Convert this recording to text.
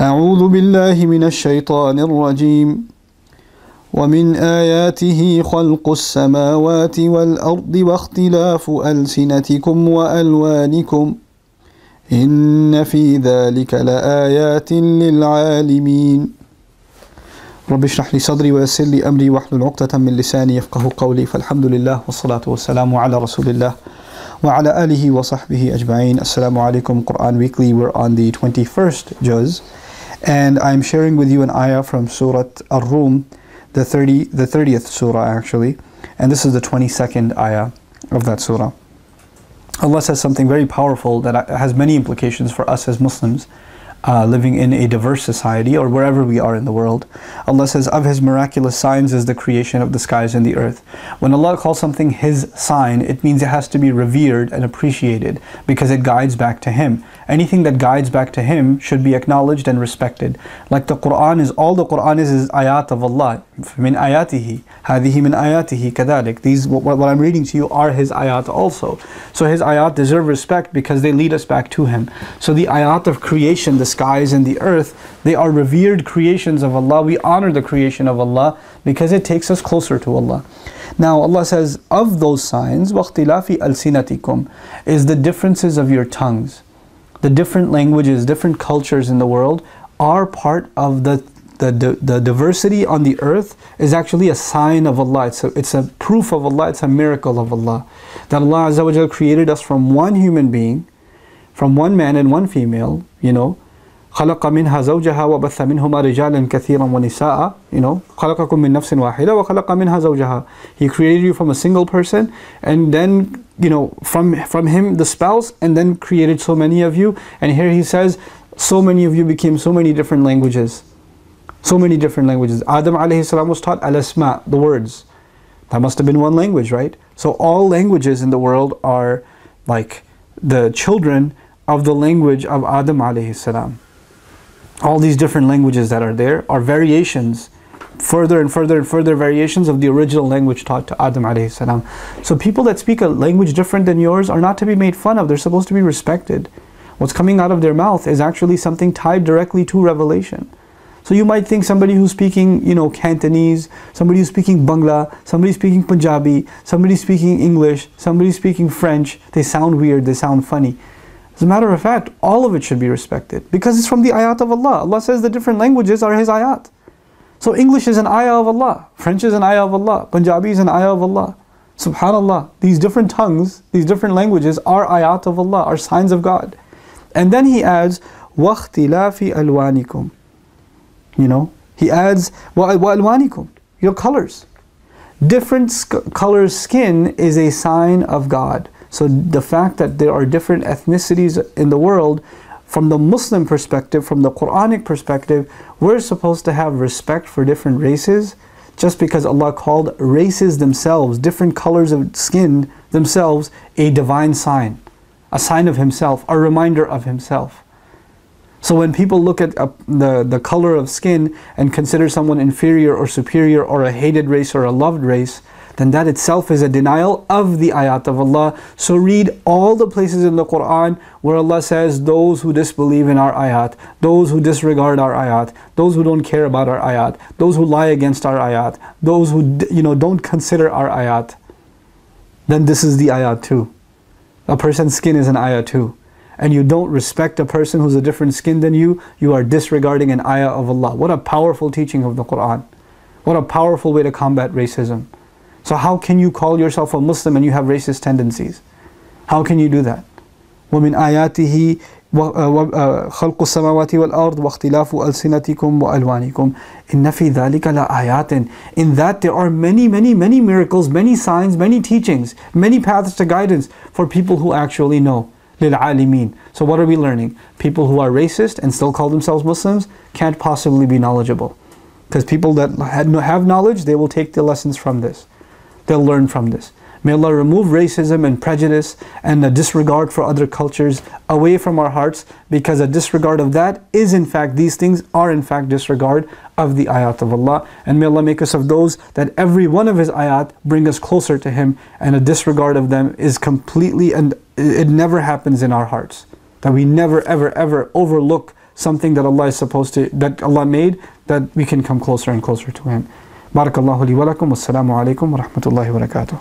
أعوذ بالله من الشيطان الرجيم. ومن آياته خلق السماوات والأرض واختلاف ألسنتكم وألوانكم. إن في ذلك لآيات للعالمين. رب اشرح لي صدري ويسر لي أمري واحلل عقدة من لساني يفقه قولي. فالحمد لله والصلاة والسلام على رسول الله وعلى آله وصحبه أجمعين. السلام عليكم. Quran Weekly. We're on the 21st juz. And I'm sharing with you an ayah from Surah Ar-Rum the 30 the 30th surah actually. And this is the 22nd ayah of that surah. Allah says something very powerful that has many implications for us as Muslims uh, living in a diverse society or wherever we are in the world. Allah says, Of His miraculous signs is the creation of the skies and the earth. When Allah calls something His sign, it means it has to be revered and appreciated because it guides back to Him. Anything that guides back to Him should be acknowledged and respected. Like the Quran is, all the Quran is is ayat of Allah. Min ayatihi. Hadihi min ayatihi kadalik. These, what, what I'm reading to you are His ayat also. So His ayat deserve respect because they lead us back to Him. So the ayat of creation, the skies and the earth, they are revered creations of Allah. We honor the creation of Allah because it takes us closer to Allah. Now Allah says, of those signs, وَاخْتِلَافِ أَلْسِنَتِكُمْ is the differences of your tongues. The different languages, different cultures in the world are part of the the, the, the diversity on the earth is actually a sign of Allah. It's a, it's a proof of Allah, it's a miracle of Allah. That Allah Azza wa created us from one human being, from one man and one female, you know, خلق منها زوجها وبث منهما رجالا كثيرا ونساء you know خلقكم من نفس واحدة وخلق منها زوجها he created you from a single person and then you know from from him the spouse and then created so many of you and here he says so many of you became so many different languages so many different languages Adam alayhi salam was taught al-asma the words that must have been one language right so all languages in the world are like the children of the language of Adam alayhi salam all these different languages that are there are variations further and further and further variations of the original language taught to Adam alayhi salam. So people that speak a language different than yours are not to be made fun of. They're supposed to be respected. What's coming out of their mouth is actually something tied directly to revelation. So you might think somebody who's speaking, you know, Cantonese, somebody who's speaking Bangla, somebody speaking Punjabi, somebody speaking English, somebody speaking French, they sound weird, they sound funny. As a matter of fact, all of it should be respected because it's from the ayat of Allah. Allah says the different languages are His ayat. So English is an ayah of Allah, French is an ayah of Allah, Punjabi is an ayah of Allah. Subhanallah, these different tongues, these different languages are ayat of Allah, are signs of God. And then he adds, وَاخْتِلَافِ أَلْوَانِكُمْ You know, he adds, وَأَلْوَانِكُمْ Your colors. Different color skin is a sign of God. So the fact that there are different ethnicities in the world, from the Muslim perspective, from the Quranic perspective, we're supposed to have respect for different races just because Allah called races themselves, different colors of skin themselves, a divine sign, a sign of Himself, a reminder of Himself. So when people look at uh, the, the color of skin and consider someone inferior or superior or a hated race or a loved race, then that itself is a denial of the ayat of Allah. So read all the places in the Quran where Allah says, those who disbelieve in our ayat, those who disregard our ayat, those who don't care about our ayat, those who lie against our ayat, those who you know don't consider our ayat, then this is the ayat too. A person's skin is an ayat too. And you don't respect a person who's a different skin than you, you are disregarding an ayah of Allah. What a powerful teaching of the Quran. What a powerful way to combat racism. So how can you call yourself a Muslim and you have racist tendencies? How can you do that? ومن آياته خلق السماوات والأرض واختلاف ألسنتكم وألوانكم إن في ذلك لآيات In that there are many, many, many miracles, many signs, many teachings, many paths to guidance for people who actually know. للعالمين. So what are we learning? People who are racist and still call themselves Muslims can't possibly be knowledgeable. Because people that have knowledge, they will take the lessons from this they'll learn from this. May Allah remove racism and prejudice and a disregard for other cultures away from our hearts because a disregard of that is in fact, these things are in fact disregard of the ayat of Allah. And may Allah make us of those that every one of His ayat bring us closer to Him and a disregard of them is completely and it never happens in our hearts. That we never ever ever overlook something that Allah is supposed to, that Allah made, that we can come closer and closer to Him. بارك الله لي ولكم والسلام عليكم ورحمة الله وبركاته.